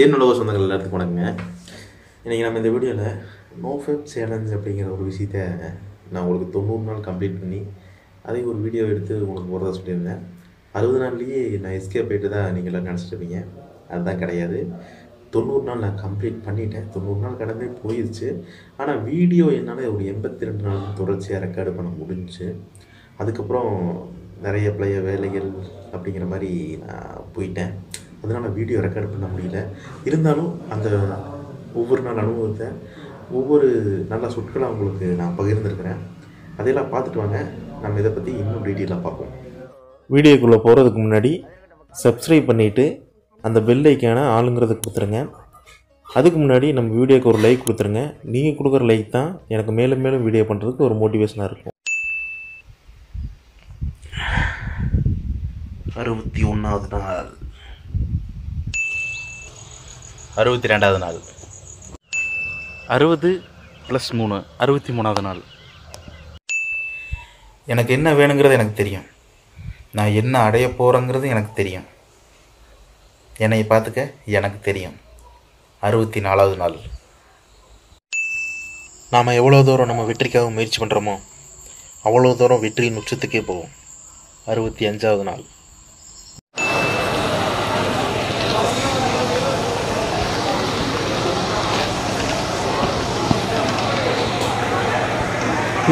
என்னோட சொந்தங்கள் எல்லாத்துக்கும் வணக்கங்க. இன்றைக்கி நம்ம இந்த வீடியோவில் நோஃபெப் சேலஞ்ச் அப்படிங்கிற ஒரு விஷயத்த நான் உங்களுக்கு தொண்ணூறு நாள் கம்ப்ளீட் பண்ணி அதை ஒரு வீடியோ எடுத்து உங்களுக்கு போகிறதா சொல்லியிருந்தேன். அறுபது நாள்லேயே நான் எஸ்கேப் போயிட்டு தான் நீங்கள் எல்லாம் நினச்சிட்டு இருப்பீங்க. அதுதான் கிடையாது. தொண்ணூறு நாள் நான் கம்ப்ளீட் பண்ணிட்டேன். தொண்ணூறு நாள் கடந்தே போயிடுச்சு ஆனால் வீடியோ என்னால் ஒரு எண்பத்தி ரெண்டு நாள் தொடர்ச்சியாக ரெக்கார்டு பண்ண முடிஞ்சுச்சு அதுக்கப்புறம் நிறைய பழைய வேலைகள் அப்படிங்கிற மாதிரி நான் போயிட்டேன். அதனால் வீடியோ ரெக்கார்ட் பண்ண முடியல. இருந்தாலும் அந்த ஒவ்வொரு நாள் அனுபவத்தை ஒவ்வொரு நல்ல சொற்களாக உங்களுக்கு நான் பகிர்ந்துருக்கிறேன். அதையெல்லாம் பார்த்துட்டு வாங்க. நம்ம இதை பற்றி இன்னும் டீட்டெயிலாக பார்ப்போம். வீடியோக்குள்ளே போகிறதுக்கு முன்னாடி சப்ஸ்கிரைப் பண்ணிவிட்டு அந்த பெல் ஐக்கான ஆளுங்கிறத கொடுத்துருங்க. அதுக்கு முன்னாடி நம்ம வீடியோக்கு ஒரு லைக் கொடுத்துருங்க. நீங்கள் கொடுக்குற லைக் தான் எனக்கு மேலும் மேலும் வீடியோ பண்ணுறதுக்கு ஒரு மோட்டிவேஷனாக இருக்கும். அறுபத்தி ஒன்றாவது நாள். அறுபத்தி ரெண்டாவது நாள். அறுபது ப்ளஸ் மூணு அறுபத்தி மூணாவது நாள். எனக்கு என்ன வேணுங்கிறது எனக்கு தெரியும். நான் என்ன அடைய போகிறேங்கிறது எனக்கு தெரியும். என்னை பார்த்துக்க எனக்கு தெரியும். அறுபத்தி நாலாவது நாள். நாம் எவ்வளோ தூரம் நம்ம வெற்றிக்காக முயற்சி பண்ணுறோமோ அவ்வளோ தூரம் வெற்றியின் உச்சத்துக்கே போவோம். அறுபத்தி அஞ்சாவது நாள்.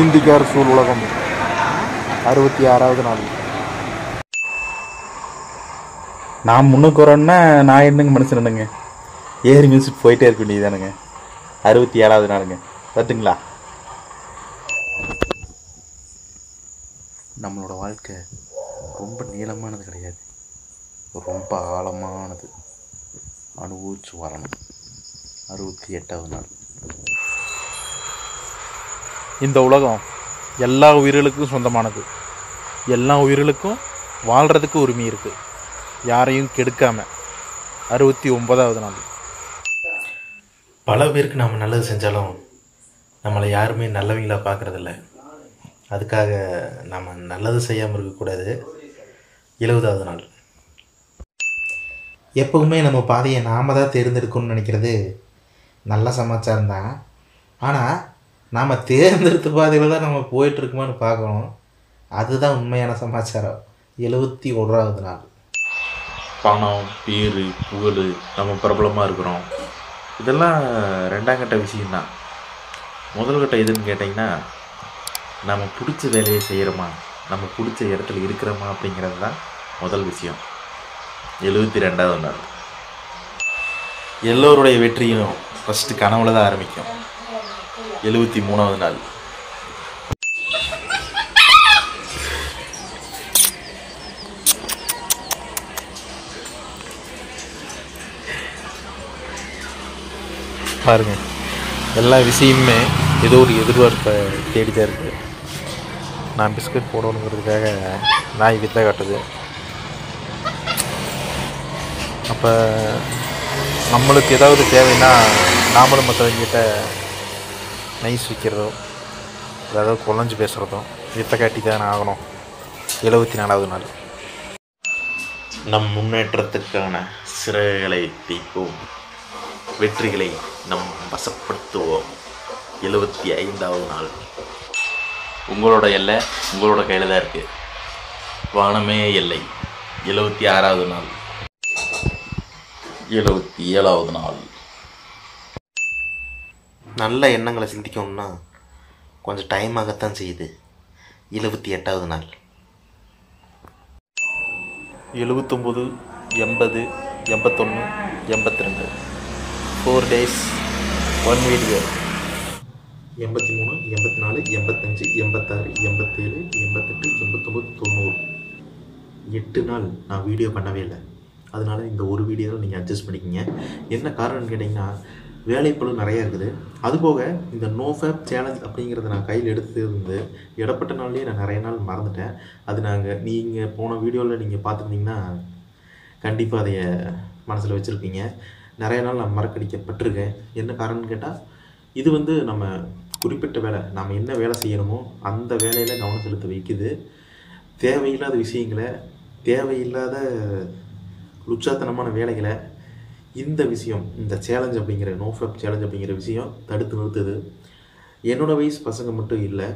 ஹிந்திக்கார் சூழ் உலகம். அறுபத்தி ஆறாவது நாள். நான் முன்னுக்கு வரேன்னா நான் என்னங்க மனுஷன் என்னங்க ஏறி மியூசிக் போயிட்டே இருக்க வேண்டியதானுங்க அறுபத்தி ஏழாவது நாளுங்க. பார்த்துங்களா நம்மளோட வாழ்க்கை ரொம்ப நீளமானது கிடையாது. ரொம்ப ஆழமானது. அனுபவிச்சு வரணும். அறுபத்தி எட்டாவது நாள். இந்த உலகம் எல்லா உயிர்களுக்கும் சொந்தமானது. எல்லா உயிர்களுக்கும் வாழ்கிறதுக்கு உரிமை இருக்குது யாரையும் கெடுக்காம. அறுபத்தி ஒன்பதாவது நாள். பல பேருக்கு நாம் நல்லது செஞ்சாலும் நம்மளை யாருமே நல்லவங்களாக பார்க்குறதில்ல அதுக்காக நம்ம நல்லது செய்யாமல் இருக்கக்கூடாது. எழுபதாவது நாள். எப்போவுமே நம்ம பாதையை நாம தான் தேர்ந்தெடுக்கணும்னு நினைக்கிறது நல்ல சமாச்சாரம் தான் ஆனால் நாம் தேர்ந்தெடுத்த பாதையில் தான் நம்ம போயிட்டுருக்குமான்னு பார்க்கணும். அதுதான் உண்மையான சமாச்சாரம். எழுபத்தி ஒன்றாவது நாள். பணம் பேர் புகழ் நம்ம பிரபலமாக இருக்கிறோம். இதெல்லாம் ரெண்டாம் கட்ட விஷயம்தான். முதல் கட்டம் எதுன்னு கேட்டிங்கன்னா நம்ம பிடிச்ச வேலையை செய்கிறோமா நம்ம பிடிச்ச இடத்துல இருக்கிறோமா அப்படிங்கிறது தான் முதல் விஷயம். எழுபத்தி ரெண்டாவது நாள். எல்லோருடைய வெற்றியும் ஃபஸ்ட்டு கனவுல தான் ஆரம்பிக்கும். எழுபத்தி மூணாவது நாள். பாருங்க. எல்லா விஷயமுமே ஏதோ ஒரு எதிர்பார்ப்பை தேடி தான் இருக்குது நான் பிஸ்கட் போடணுங்கிறதுக்காக நாய் வித்தை காட்டுது. அப்போ நம்மளுக்கு ஏதாவது தேவைன்னா நாமளும் மற்றவங்கிட்ட நைஸ் விற்கிறதோ அதாவது குழஞ்சு பேசுகிறதோ வித்தை காட்டி தானே ஆகணும். எழுபத்தி நாலாவது நாள். நம் முன்னேற்றத்துக்கான சிறகுகளை தைப்போம் வெற்றிகளை நம் வசப்படுத்துவோம். எழுபத்தி ஐந்தாவது நாள். உங்களோட எல்லை உங்களோட கையில் தான் இருக்குது வானமே எல்லை எழுபத்தி ஆறாவது நாள். எழுபத்தி ஏழாவது நாள். நல்ல எண்ணங்களை சிந்திக்கணும்னா கொஞ்சம் டைம் ஆகத்தான் செய்யுது. எழுபத்தி எட்டாவது நாள். எழுபத்தொம்போது எண்பது எண்பத்தொன்று எண்பத்தி ரெண்டு ஃபோர் டேஸ் ஒன் வீடியோ எண்பத்தி மூணு எண்பத்தி நாலு எண்பத்தஞ்சு எண்பத்தாறு எண்பத்தேழு எண்பத்தெட்டு எண்பத்தொம்பது தொண்ணூறு. எட்டு நாள் நான் வீடியோ பண்ணவே இல்லை. அதனால இந்த ஒரு வீடியோவில் நீங்கள் அட்ஜஸ்ட் பண்ணிக்கிங்க. என்ன காரணம்னு கேட்டிங்கன்னா வேலைப்பளு நிறையா இருக்குது. அதுபோக இந்த நோ ஃபேப் சேலஞ்ச் அப்படிங்கிறத நான் கையில் எடுத்து இருந்து இடப்பட்ட நாள்லேயே நான் நிறைய நாள் மறந்துட்டேன். அது நாங்கள் நீங்கள் போன வீடியோவில் நீங்கள் பார்த்துருந்தீங்கன்னா கண்டிப்பாக அதைய மனசில் வச்சுருப்பீங்க. நிறைய நாள் நான் மறக்கடிக்கப்பட்டிருக்கேன். என்ன காரணம்னு கேட்டால் இது வந்து நம்ம குறிப்பிட்ட வேலை நம்ம என்ன வேலை செய்யணுமோ அந்த வேலையில் கவனம் செலுத்த வைக்குது. தேவையில்லாத விஷயங்களை தேவையில்லாத லுச்சாத்தனமான வேலைகளை இந்த விஷயம் இந்த சேலஞ்ச் அப்படிங்கிற நோ ஃபேப் சேலஞ்ச் அப்படிங்கிற விஷயம் தடுத்து நிறுத்துது. என்னோட வயசு பசங்க மட்டும் இல்லை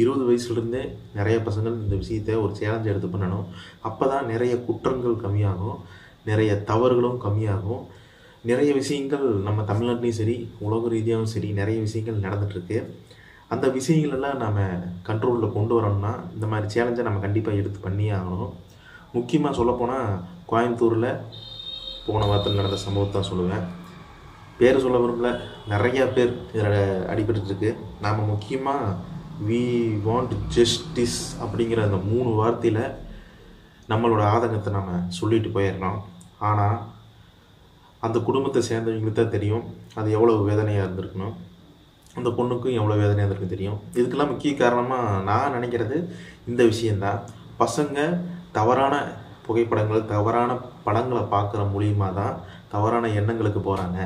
இருபது வயசுலேருந்தே நிறைய பசங்கள் இந்த விஷயத்தை ஒரு சேலஞ்ச் எடுத்து பண்ணணும். அப்போ தான் நிறைய குற்றங்கள் கம்மியாகும் நிறைய தவறுகளும் கம்மியாகும். நிறைய விஷயங்கள் நம்ம தமிழ்நாட்டிலையும் சரி உலக ரீதியாகவும் சரி நிறைய விஷயங்கள் நடந்துகிட்ருக்கு அந்த விஷயங்களெல்லாம் நம்ம கண்ட்ரோலில் கொண்டு வரணும்னா இந்த மாதிரி சேலஞ்சை நம்ம கண்டிப்பாக எடுத்து பண்ணியே ஆகணும். முக்கியமாக சொல்லப்போனால் கோயம்புத்தூரில் போன வாரத்தில் நடந்த சம்பவத்தை தான் சொல்லுவேன். பேர் சொல்ல விரும்பல. நிறையா பேர் இதில் அடிபட்டுருக்கு. நாம் முக்கியமாக வி வாண்ட் ஜஸ்டிஸ் அப்படிங்கிற அந்த மூணு வார்த்தையில் நம்மளோட ஆதங்கத்தை நம்ம சொல்லிட்டு போயிடலாம் ஆனால் அந்த குடும்பத்தை சேர்ந்தவங்களுக்கு தான் தெரியும் அது எவ்வளோ வேதனையாக இருந்திருக்கணும். அந்த பொண்ணுக்கும் எவ்வளோ வேதனையாக இருந்திருக்கும் தெரியும். இதுக்கெல்லாம் முக்கிய காரணமாக நான் நினைக்கிறது இந்த விஷயந்தான் பசங்க தவறான புகைப்படங்கள் தவறான படங்களை பார்க்குற மூலியமாக தான் தவறான எண்ணங்களுக்கு போகிறாங்க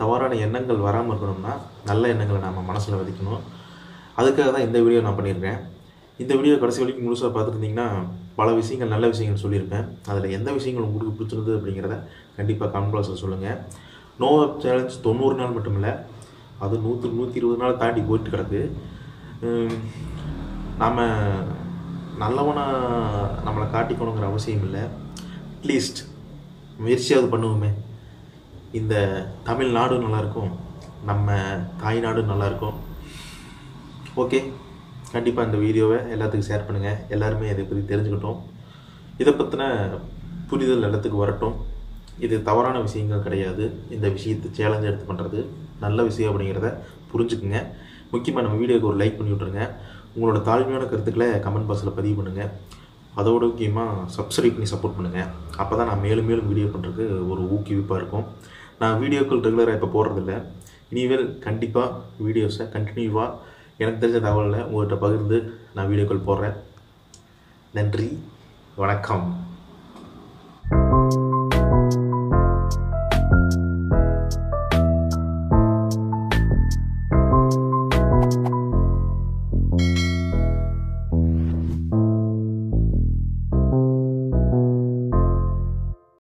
தவறான எண்ணங்கள் வராமல் இருக்கணும்னா நல்ல எண்ணங்களை நம்ம மனசில் விதைக்கணும். அதுக்காக தான் இந்த வீடியோ நான் பண்ணியிருக்கேன். இந்த வீடியோ கடைசி வரைக்கும் முழுசாக பார்த்துருந்தீங்கன்னா பல விஷயங்கள் நல்ல விஷயங்கள் சொல்லியிருப்பேன் அதில் எந்த விஷயங்கள் உங்களுக்கு பிடிச்சிருந்தது அப்படிங்கிறத கண்டிப்பாக கமெண்ட் சொல்லுங்கள் நோ சேலஞ்ச் தொண்ணூறு நாள் மட்டும் இல்லை அது நூற்று நூற்றி இருபது நாள் தாண்டி போயிட்டு கிடக்கு. நாம் நல்லவனாக நம்மளை காட்டிக்கணுங்கிற அவசியம் இல்லை. அட்லீஸ்ட் முயற்சியாவது பண்ணுவோமே. இந்த தமிழ்நாடும் நல்லாயிருக்கும் நம்ம தாய்நாடும் நல்லாயிருக்கும். ஓகே கண்டிப்பாக இந்த வீடியோவை எல்லாத்துக்கும் ஷேர் பண்ணுங்கள் எல்லாருமே இதை பற்றி தெரிஞ்சுக்கிட்டோம். இதை பற்றின புரிதல் எல்லாத்துக்கு வரட்டும். இது தவறான விஷயங்கள் கிடையாது. இந்த விஷயத்தை சேலஞ்ச் எடுத்து பண்ணுறது நல்ல விஷயம் அப்படிங்கிறத புரிஞ்சுக்குங்க. முக்கியமாக நம்ம வீடியோக்கு ஒரு லைக் பண்ணி விட்ருங்க உங்களோட தாழ்மையான கருத்துக்களை கமெண்ட் பாக்ஸில் பதிவு பண்ணுங்கள் அதோட முக்கியமாக சப்ஸ்கிரைப் பண்ணி சப்போர்ட் பண்ணுங்கள் அப்போ தான் நான் மேலும் மேலும் வீடியோ பண்ணுறதுக்கு ஒரு ஊக்குவிப்பாக இருக்கும். நான் வீடியோக்கள் ரெகுலராக இப்போ போடுறதில்ல. இனிமேல் கண்டிப்பாக வீடியோஸை கண்டினியூவாக எனக்கு தெரிஞ்ச தகவலில் உங்கள்கிட்ட பகிர்ந்து நான் வீடியோக்கள் போடுறேன். நன்றி. வணக்கம்.